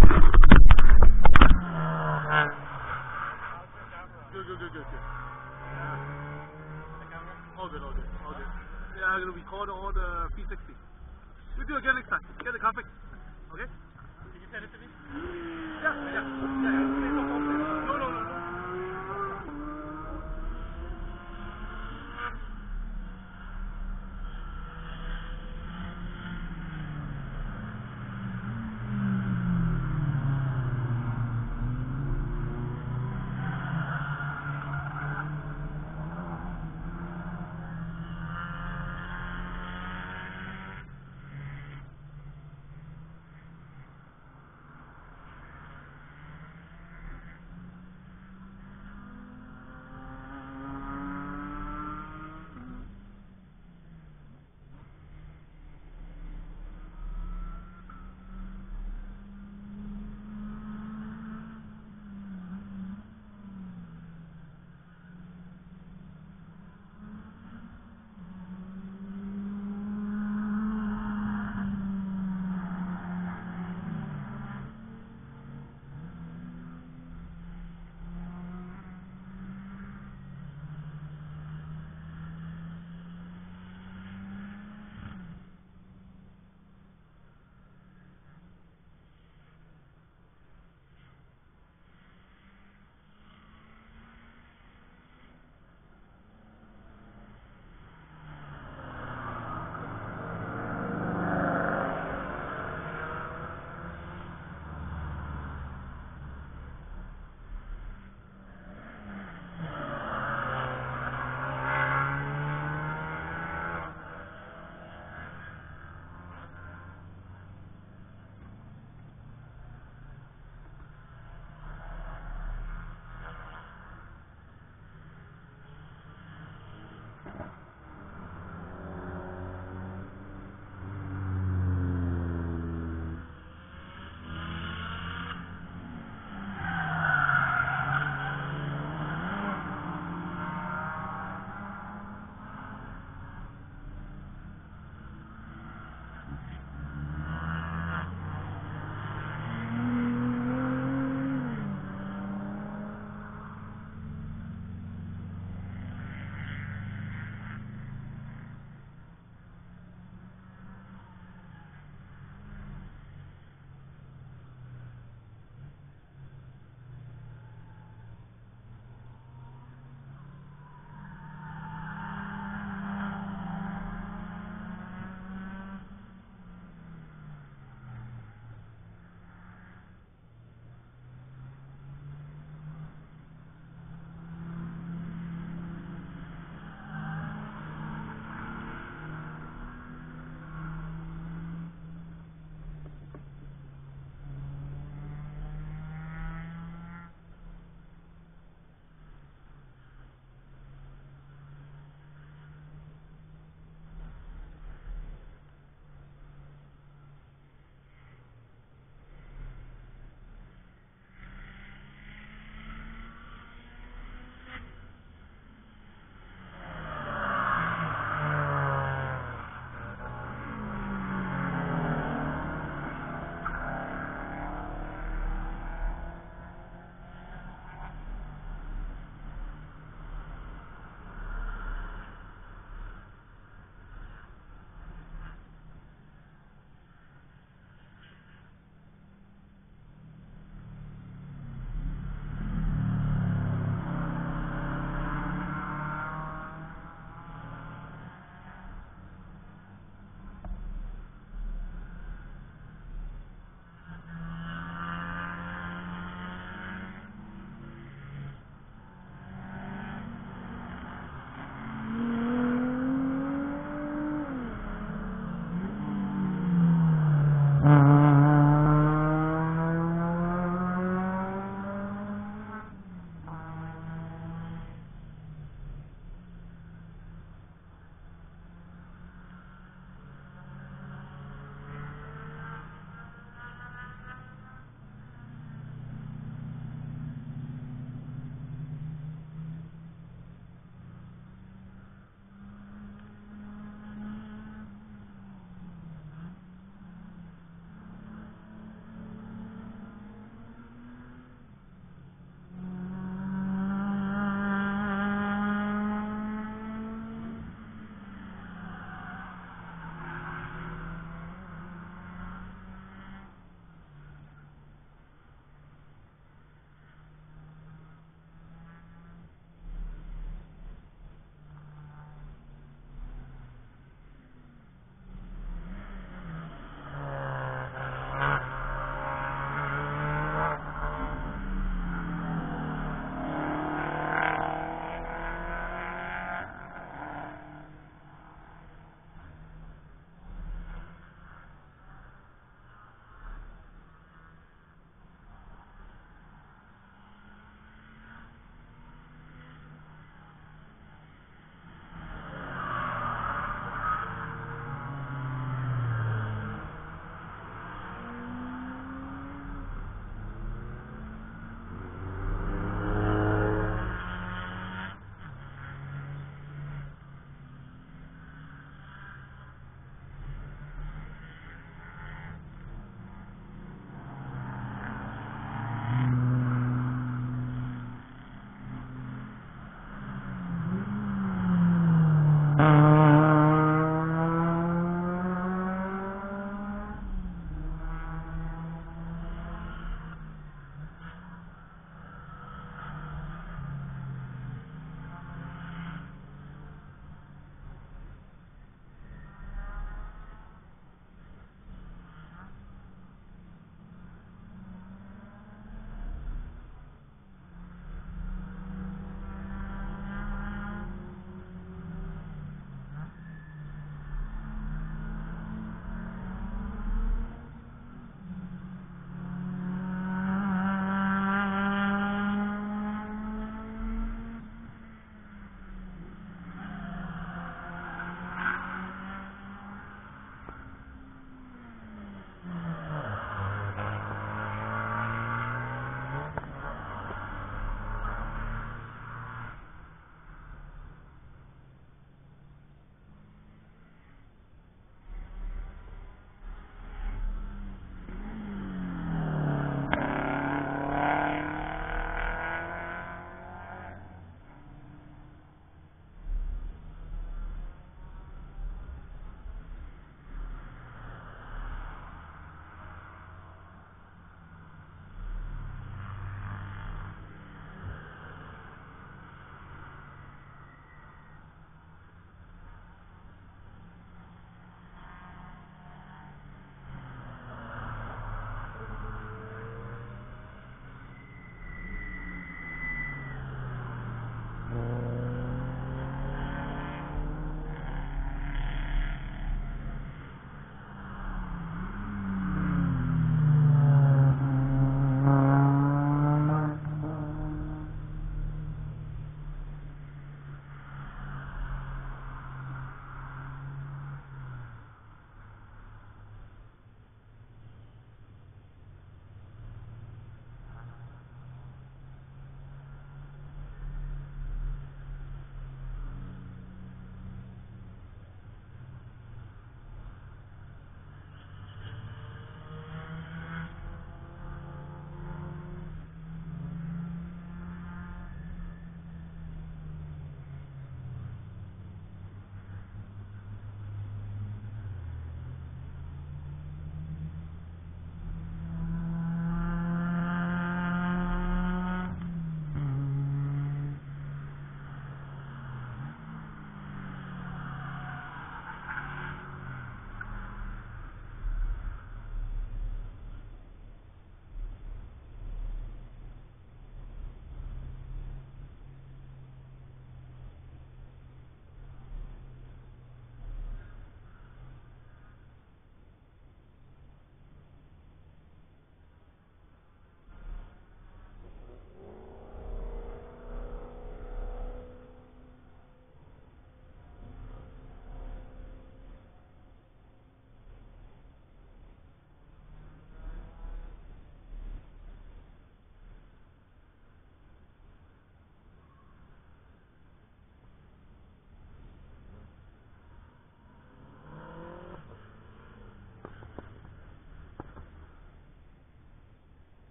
Good, I'm gonna record all the 360. We'll do it again next time. Get the config. Okay? Can you send it to me? Yeah, yeah. yeah.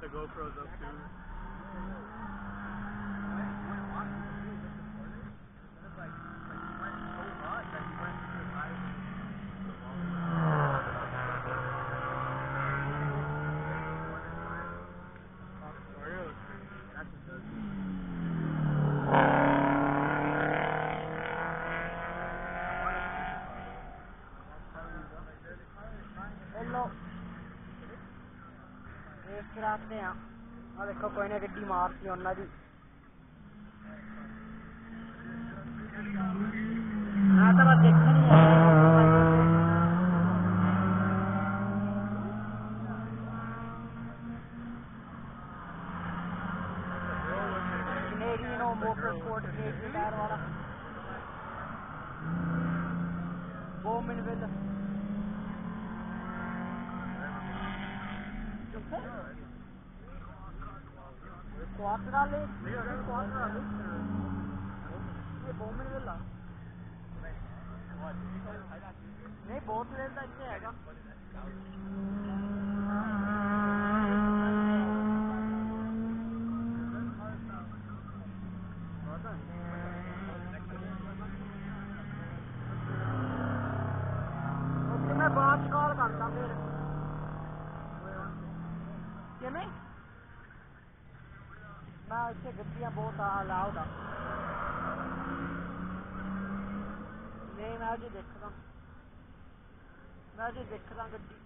Got the GoPros up too. ਆਉਂਦੇ ਆ। ਆ ਦੇਖੋ ਕੋਈ ਨੇ ਗੱਡੀ ਮਾਰਤੀ ਉਹਨਾਂ ਦੀ। ਇੱਥੇ ਗੱਡੀਆਂ ਬਹੁਤ ਆ ਲਾਉਡ ਆ ਨਹੀਂ ਮੈਂ ਅਜੇ ਦੇਖਦਾ ਮੈਂ ਅਜੇ ਦੇਖਦਾ ਗੱਡੀ ਓਕੇ ਬਾਏ